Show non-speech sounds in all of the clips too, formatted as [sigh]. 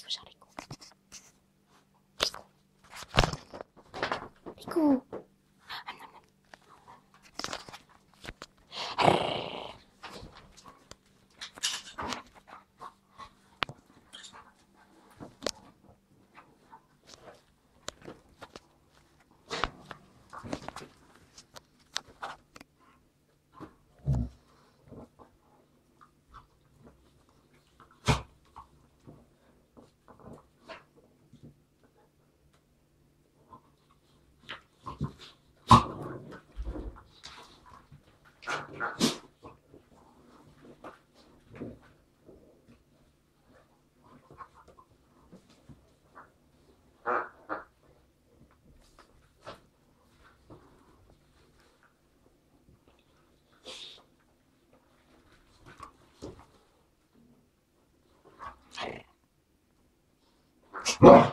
mec qui. Yeah.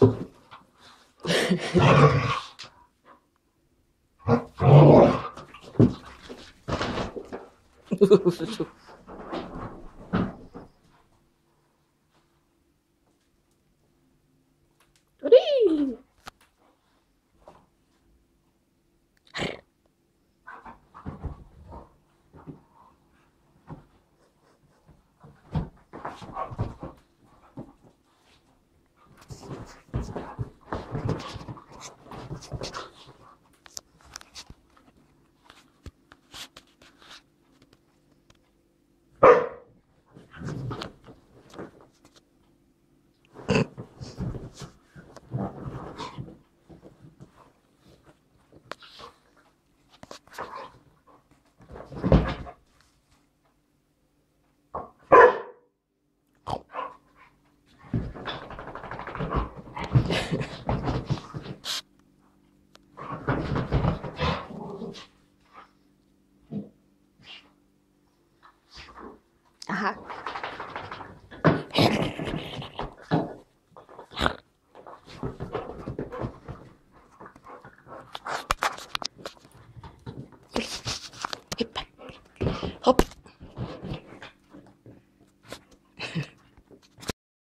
이빨. [laughs] 헙.